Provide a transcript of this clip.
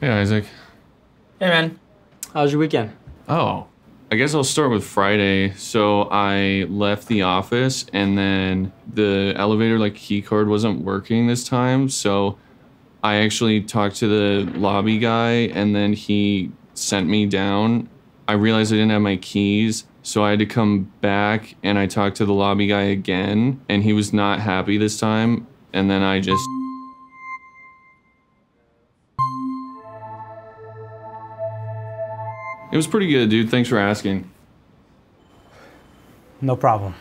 Hey, Isaac. Hey, man. How was your weekend? Oh, I guess I'll start with Friday. So I left the office and then the elevator, like key card, wasn't working this time. So I actually talked to the lobby guy and then he sent me down. I realized I didn't have my keys. So I had to come back and I talked to the lobby guy again and he was not happy this time. And then I just. It was pretty good, dude. Thanks for asking. No problem.